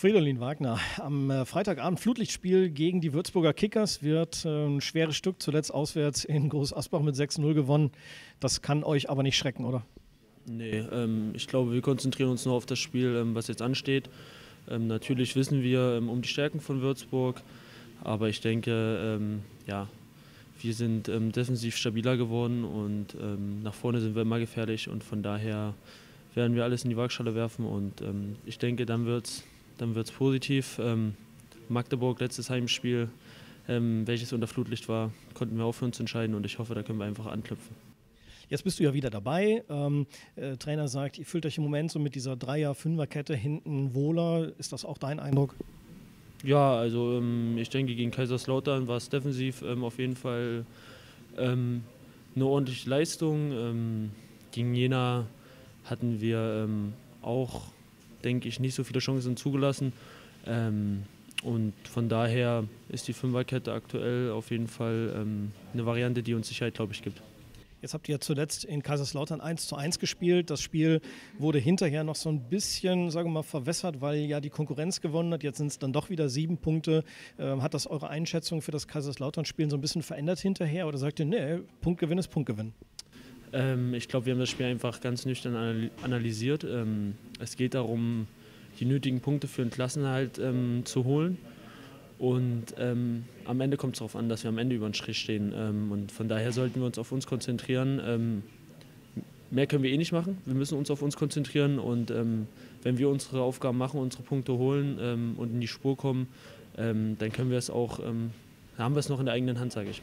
Fridolin Wagner, am äh, Freitagabend Flutlichtspiel gegen die Würzburger Kickers wird äh, ein schweres Stück, zuletzt auswärts in Groß Asbach mit 6-0 gewonnen. Das kann euch aber nicht schrecken, oder? Nee, ähm, ich glaube, wir konzentrieren uns nur auf das Spiel, ähm, was jetzt ansteht. Ähm, natürlich wissen wir ähm, um die Stärken von Würzburg, aber ich denke, ähm, ja, wir sind ähm, defensiv stabiler geworden und nach vorne sind wir immer gefährlich und von daher werden wir alles in die Waagschale werfen und ich denke, dann wird es dann wird es positiv. Ähm, Magdeburg, letztes Heimspiel, ähm, welches unter Flutlicht war, konnten wir auch für uns entscheiden und ich hoffe, da können wir einfach anknüpfen. Jetzt bist du ja wieder dabei. Ähm, äh, Trainer sagt, ihr fühlt euch im Moment so mit dieser Dreier-Fünfer-Kette hinten wohler. Ist das auch dein Eindruck? Ja, also ähm, ich denke, gegen Kaiserslautern war es defensiv ähm, auf jeden Fall ähm, eine ordentliche Leistung. Ähm, gegen Jena hatten wir ähm, auch denke ich, nicht so viele Chancen zugelassen. Ähm, und von daher ist die Fünferkette aktuell auf jeden Fall ähm, eine Variante, die uns Sicherheit, glaube ich, gibt. Jetzt habt ihr zuletzt in Kaiserslautern 1 zu 1 gespielt. Das Spiel wurde hinterher noch so ein bisschen, sagen wir mal, verwässert, weil ja die Konkurrenz gewonnen hat. Jetzt sind es dann doch wieder sieben Punkte. Ähm, hat das eure Einschätzung für das Kaiserslautern-Spiel so ein bisschen verändert hinterher? Oder sagt ihr, nee, Punktgewinn ist Punktgewinn? Ähm, ich glaube, wir haben das Spiel einfach ganz nüchtern analysiert. Ähm, es geht darum, die nötigen Punkte für den Klassenhalt ähm, zu holen. Und ähm, am Ende kommt es darauf an, dass wir am Ende über den Strich stehen. Ähm, und von daher sollten wir uns auf uns konzentrieren. Ähm, mehr können wir eh nicht machen. Wir müssen uns auf uns konzentrieren. Und wenn wir unsere Aufgaben machen, unsere Punkte holen und in die Spur kommen, dann können wir es auch, haben wir es noch in der eigenen Hand, sage ich.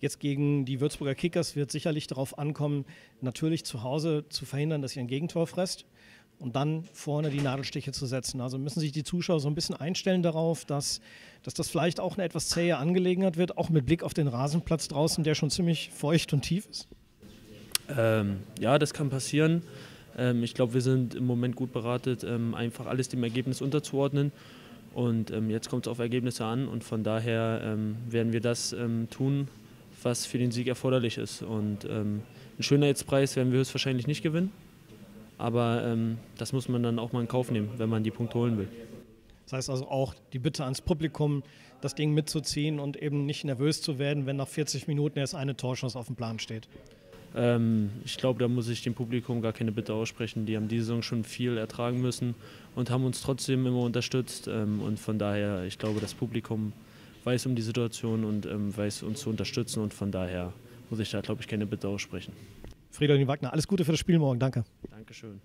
Jetzt gegen die Würzburger Kickers wird sicherlich darauf ankommen, natürlich zu Hause zu verhindern, dass ihr ein Gegentor fresst und dann vorne die Nadelstiche zu setzen. Also müssen sich die Zuschauer so ein bisschen einstellen darauf, dass, dass das vielleicht auch eine etwas zähe Angelegenheit wird, auch mit Blick auf den Rasenplatz draußen, der schon ziemlich feucht und tief ist? Ähm, ja, das kann passieren. Ähm, ich glaube, wir sind im Moment gut beratet, ähm, einfach alles dem Ergebnis unterzuordnen. Und ähm, jetzt kommt es auf Ergebnisse an und von daher ähm, werden wir das ähm, tun, was für den Sieg erforderlich ist. Und ähm, einen Schönheitspreis werden wir höchstwahrscheinlich nicht gewinnen, aber ähm, das muss man dann auch mal in Kauf nehmen, wenn man die Punkte holen will. Das heißt also auch die Bitte ans Publikum, das Ding mitzuziehen und eben nicht nervös zu werden, wenn nach 40 Minuten erst eine Torschuss auf dem Plan steht. Ähm, ich glaube, da muss ich dem Publikum gar keine Bitte aussprechen. Die haben diese Saison schon viel ertragen müssen und haben uns trotzdem immer unterstützt. Ähm, und von daher, ich glaube, das Publikum weiß um die Situation und ähm, weiß uns zu unterstützen und von daher muss ich da, glaube ich, keine Bitte aussprechen. Fridolin Wagner, alles Gute für das Spiel morgen. Danke. Dankeschön.